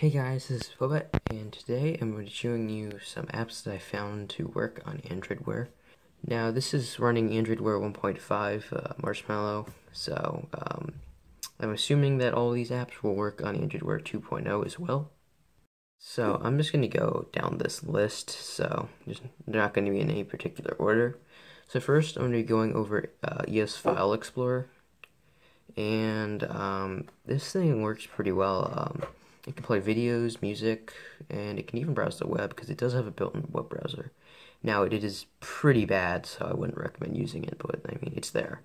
Hey guys, this is Poebat, and today I'm going to be showing you some apps that I found to work on Android Wear. Now, this is running Android Wear 1.5 uh, Marshmallow, so um, I'm assuming that all these apps will work on Android Wear 2.0 as well. So I'm just going to go down this list, so they're not going to be in any particular order. So first, I'm going to be going over uh, ES File Explorer, and um, this thing works pretty well. Um, it can play videos, music, and it can even browse the web because it does have a built-in web browser. Now, it is pretty bad, so I wouldn't recommend using it, but I mean, it's there.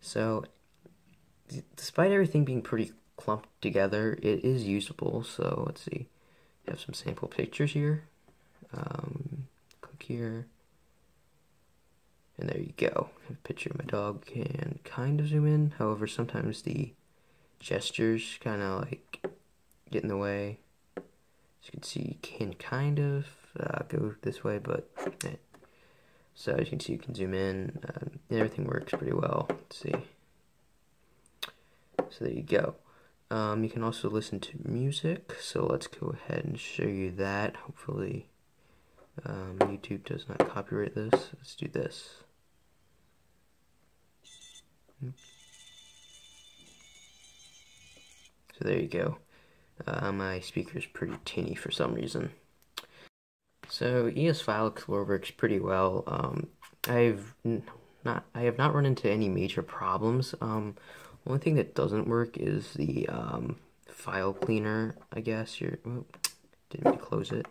So, despite everything being pretty clumped together, it is usable. So, let's see. I have some sample pictures here. Um, click here. And there you go. A picture of my dog Can kind of zoom in. However, sometimes the gestures kind of like get in the way. As you can see, you can kind of uh, go this way, but eh. so as you can see, you can zoom in. Um, everything works pretty well. Let's see. So there you go. Um, you can also listen to music. So let's go ahead and show you that. Hopefully, um, YouTube does not copyright this. Let's do this. So there you go. Uh, my speaker is pretty tinny for some reason. So ES File Explorer works pretty well. Um, I've not I have not run into any major problems. Um, only thing that doesn't work is the um, file cleaner. I guess you're oh, didn't close it.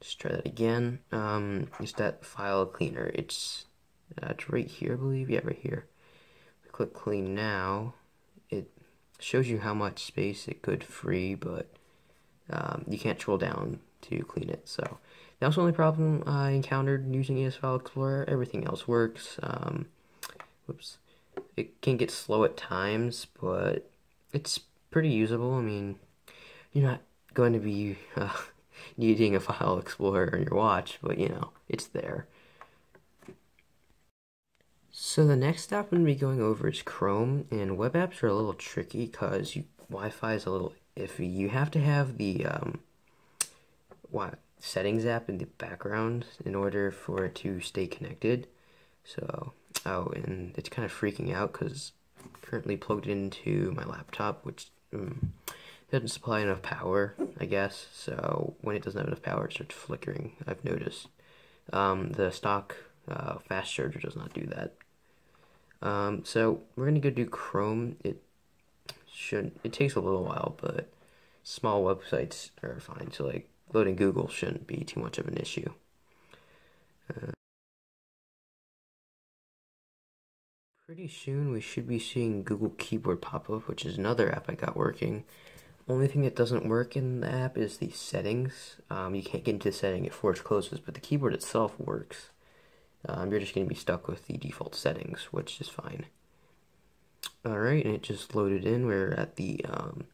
Just try that again. Um, it's that file cleaner. It's uh, it's right here, I believe. Yeah, right here. Click clean now shows you how much space it could free, but um, you can't scroll down to clean it. So that was the only problem I encountered using ES File Explorer. Everything else works. Um, whoops. It can get slow at times, but it's pretty usable. I mean, you're not going to be uh, needing a file explorer on your watch, but you know, it's there. So the next app I'm going to be going over is Chrome, and web apps are a little tricky because Wi-Fi is a little iffy. You have to have the um, what, settings app in the background in order for it to stay connected. So, oh, and it's kind of freaking out because currently plugged into my laptop, which um, doesn't supply enough power, I guess. So when it doesn't have enough power, it starts flickering. I've noticed. Um, the stock uh, fast charger does not do that. Um, so we're gonna go do Chrome. It should it takes a little while, but small websites are fine. So like loading Google shouldn't be too much of an issue. Uh, pretty soon we should be seeing Google Keyboard pop up, which is another app I got working. Only thing that doesn't work in the app is the settings. Um, you can't get into the setting it force closes, but the keyboard itself works um, you're just going to be stuck with the default settings, which is fine. Alright, and it just loaded in. We're at the um,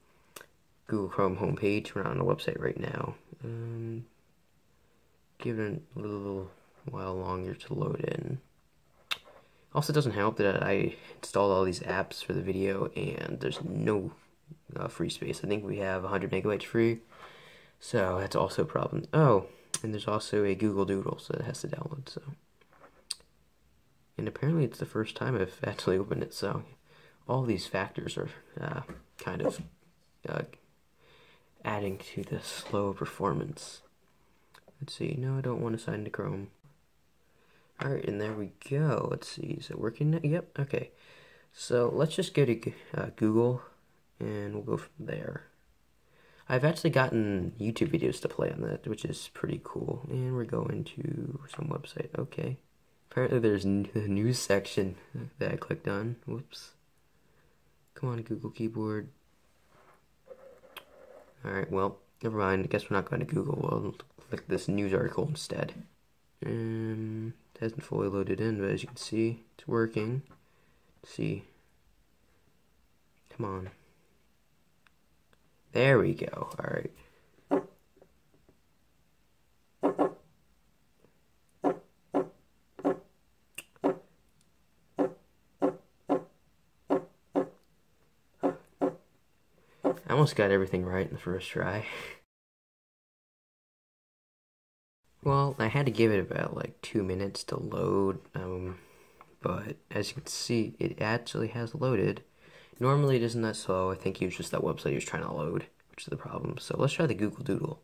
Google Chrome homepage. We're not on the website right now. Um, give it a little while longer to load in. Also, doesn't help that I installed all these apps for the video and there's no uh, free space. I think we have 100 megabytes free, so that's also a problem. Oh, and there's also a Google Doodle, so it has to download. So and apparently it's the first time I've actually opened it, so all these factors are uh, kind of uh, adding to the slow performance. Let's see, no, I don't want to sign to Chrome. Alright, and there we go. Let's see, is it working now? Yep, okay. So let's just go to uh, Google, and we'll go from there. I've actually gotten YouTube videos to play on that, which is pretty cool. And we're going to some website, okay. Apparently there's a news section that I clicked on. Whoops. Come on, Google Keyboard. Alright, well, never mind. I guess we're not going to Google. We'll click this news article instead. Um, it hasn't fully loaded in, but as you can see, it's working. Let's see. Come on. There we go. Alright. Almost got everything right in the first try. Well, I had to give it about like two minutes to load, um, but as you can see, it actually has loaded. Normally it isn't that slow, I think it was just that website he was trying to load, which is the problem. So let's try the Google Doodle.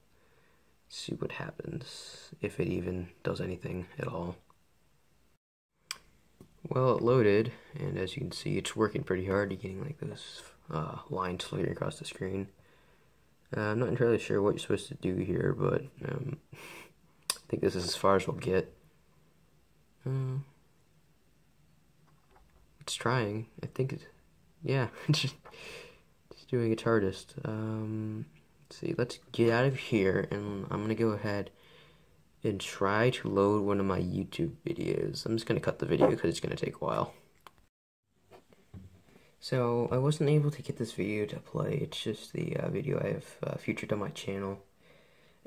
See what happens, if it even does anything at all. Well, it loaded, and as you can see, it's working pretty hard. You're getting like those uh, lines floating across the screen. Uh, I'm not entirely sure what you're supposed to do here, but um, I think this is as far as we'll get. Uh, it's trying. I think it's, yeah, it's just, doing its hardest. Um, let's see, let's get out of here, and I'm gonna go ahead and try to load one of my YouTube videos. I'm just going to cut the video because it's going to take a while. So, I wasn't able to get this video to play, it's just the uh, video I have uh, featured on my channel.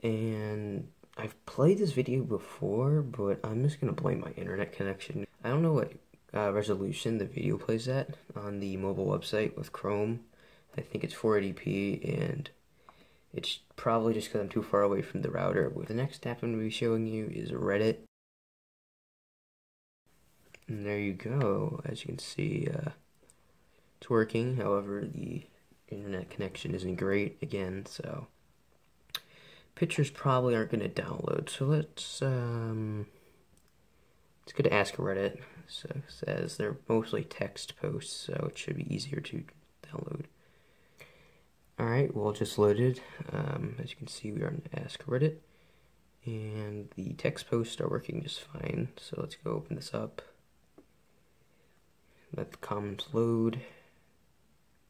And I've played this video before, but I'm just going to blame my internet connection. I don't know what uh, resolution the video plays at on the mobile website with Chrome. I think it's 480p, and it's probably just because I'm too far away from the router. The next app I'm going to be showing you is Reddit. And there you go. As you can see, uh, it's working. However, the internet connection isn't great again, so pictures probably aren't going to download. So let's um, let's go to Ask Reddit. So it says they're mostly text posts, so it should be easier to download. Alright, well just loaded. Um, as you can see, we are on Ask Reddit. And the text posts are working just fine. So let's go open this up. Let the comments load.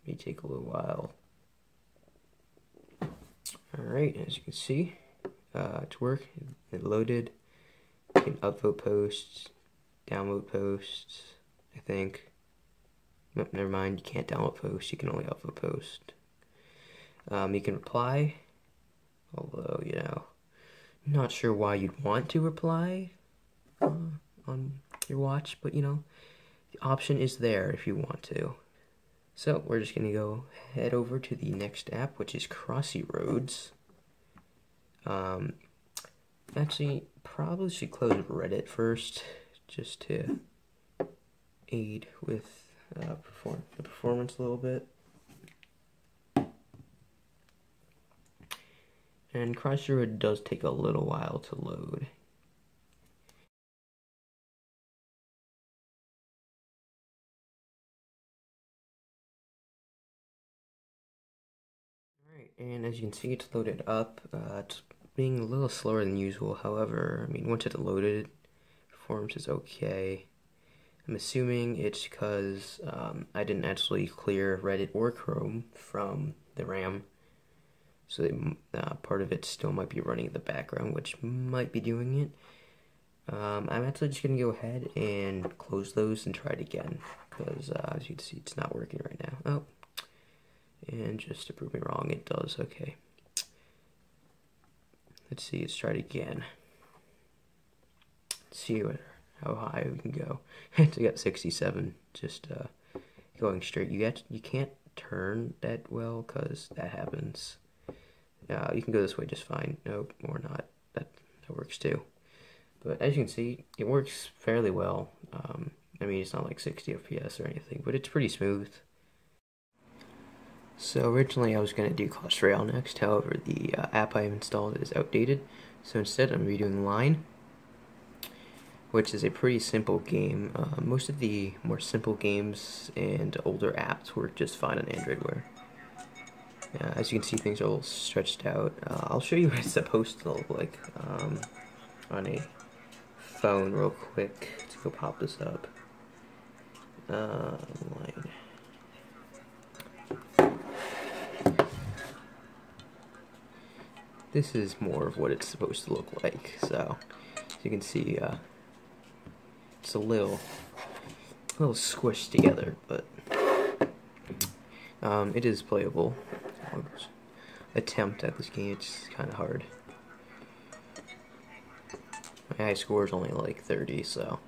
May take a little while. Alright, as you can see, uh, it's work. It loaded. You can upvote posts, download posts, I think. Nope, never mind, you can't download posts, you can only upvote posts. Um, you can reply, although, you know, not sure why you'd want to reply uh, on your watch, but, you know, the option is there if you want to. So, we're just going to go head over to the next app, which is Crossy Roads. Um, actually, probably should close Reddit first, just to aid with uh, perform the performance a little bit. And Crossy Road does take a little while to load. Alright, and as you can see it's loaded up. Uh, it's being a little slower than usual, however, I mean once it's loaded, performance is okay. I'm assuming it's because um, I didn't actually clear Reddit or Chrome from the RAM so they, uh, part of it still might be running in the background, which might be doing it. Um, I'm actually just going to go ahead and close those and try it again, because uh, as you can see, it's not working right now. Oh, and just to prove me wrong, it does. Okay. Let's see, let's try it again. Let's see how high we can go. it's got 67, just uh, going straight. You, got, you can't turn that well, because that happens. Uh, you can go this way just fine. Nope, or not. That, that works too. But as you can see, it works fairly well. Um, I mean, it's not like 60 FPS or anything, but it's pretty smooth. So originally I was going to do Clash Royale next, however the uh, app I have installed is outdated. So instead I'm going to be doing Line, which is a pretty simple game. Uh, most of the more simple games and older apps work just fine on Android Wear. Uh, as you can see, things are a little stretched out. Uh, I'll show you what it's supposed to look like um, on a phone real quick. Let's go pop this up. This is more of what it's supposed to look like. So, as you can see, uh, it's a little, a little squished together, but um, it is playable attempt at this game. It's kind of hard. My high score is only like 30, so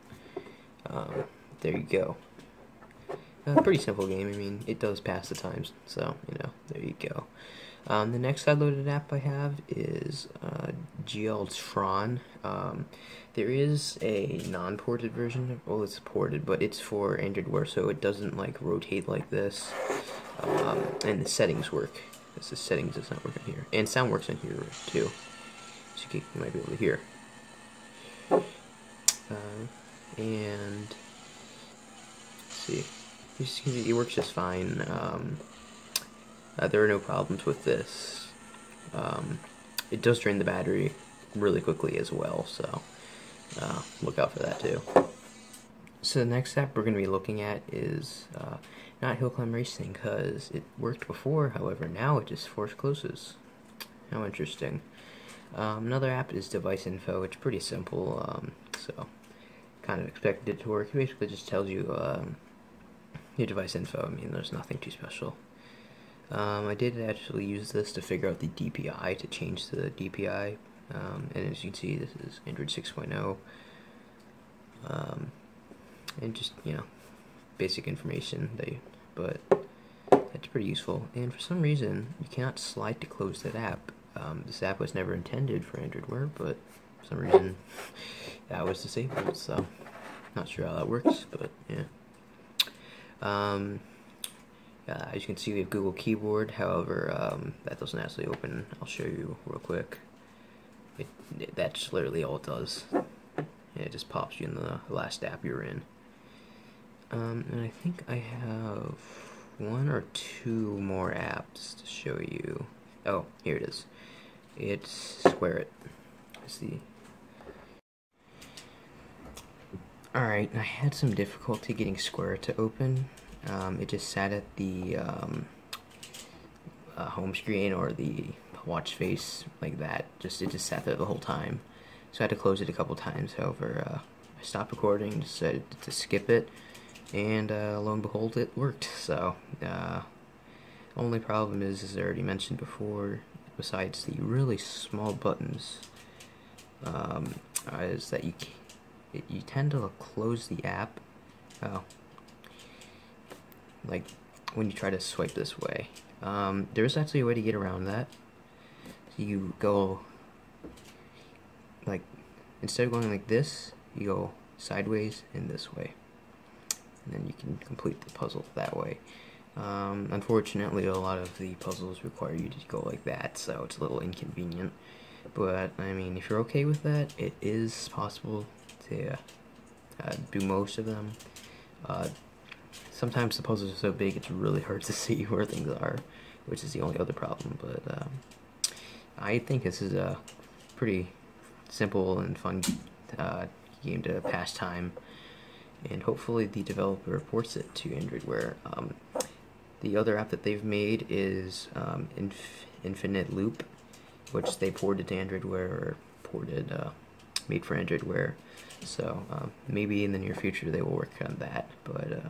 um, there you go. a pretty simple game. I mean, it does pass the times, so you know, there you go. Um, the next side-loaded app I have is uh, GL Tron. Um, there is a non-ported version. Well, it's ported, but it's for Android Wear, so it doesn't like rotate like this. Um, and the settings work. This the settings does not working here, and sound works in here too. So you, might be able to hear. Uh, and see, it works just fine. Um, uh, there are no problems with this. Um, it does drain the battery really quickly as well, so uh, look out for that too. So the next app we're going to be looking at is uh, not Hill Climb Racing because it worked before, however now it just force closes. How interesting. Um, another app is Device Info, it's pretty simple, um, so kind of expected it to work. It basically just tells you um, your device info, I mean there's nothing too special. Um, I did actually use this to figure out the DPI, to change the DPI, um, and as you can see, this is Android 6.0, um, and just, you know, basic information, but it's pretty useful, and for some reason, you cannot slide to close that app. Um, this app was never intended for Android Wear, but for some reason, that was disabled, so, not sure how that works, but, yeah. Uh, as you can see, we have Google Keyboard. However, um, that doesn't actually open. I'll show you real quick. It, it, that's literally all it does. it just pops you in the last app you're in. Um, and I think I have one or two more apps to show you. Oh, here it is. It's Square It. See. Alright, I had some difficulty getting Square to open. Um, it just sat at the um, uh, home screen or the watch face like that. Just It just sat there the whole time. So I had to close it a couple times. However, uh, I stopped recording, decided to skip it, and uh, lo and behold, it worked. So, uh, only problem is, as I already mentioned before, besides the really small buttons, um, is that you you tend to close the app. Oh, like when you try to swipe this way. Um, there's actually a way to get around that. You go like instead of going like this, you go sideways in this way, and then you can complete the puzzle that way. Um, unfortunately, a lot of the puzzles require you to go like that, so it's a little inconvenient. But I mean, if you're okay with that, it is possible to uh, do most of them. Uh, sometimes the puzzles are so big it's really hard to see where things are, which is the only other problem. But um, I think this is a pretty simple and fun uh, game to pass time, and hopefully the developer ports it to Android Wear. Um, the other app that they've made is um, Inf Infinite Loop, which they ported to Android Wear or ported, uh, made for Android Wear. So um, maybe in the near future they will work on that, but uh,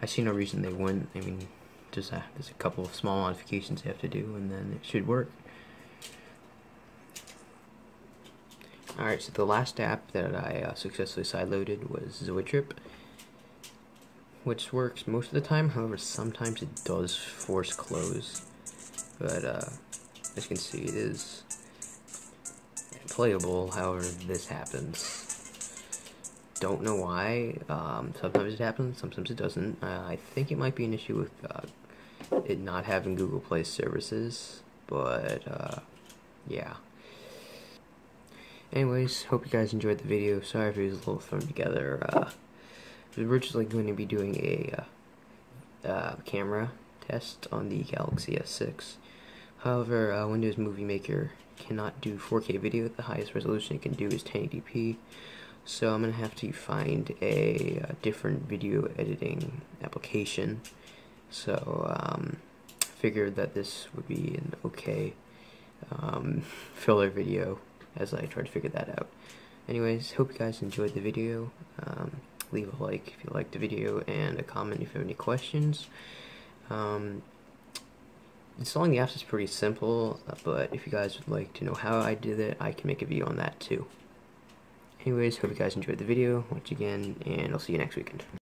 I see no reason they wouldn't. I mean, just uh, there's a couple of small modifications they have to do, and then it should work. Alright, so the last app that I uh, successfully sideloaded was Zoid Trip, which works most of the time, however sometimes it does force close, but uh, as you can see it is playable, however this happens don't know why. Um, sometimes it happens, sometimes it doesn't. Uh, I think it might be an issue with uh, it not having Google Play services, but uh, yeah. Anyways, hope you guys enjoyed the video. Sorry if it was a little thrown together. Uh, was originally going to be doing a uh, uh, camera test on the Galaxy S6. However, uh, Windows Movie Maker cannot do 4K video. The highest resolution it can do is 1080p. So I'm going to have to find a, a, different video editing application. So um, figured that this would be an okay um, filler video as I try to figure that out. Anyways, hope you guys enjoyed the video. Um, leave a like if you liked the video and a comment if you have any questions. Um, installing the apps is pretty simple, but if you guys would like to know how I did it, I can make a video on that too. Anyways, hope you guys enjoyed the video once again, and I'll see you next weekend.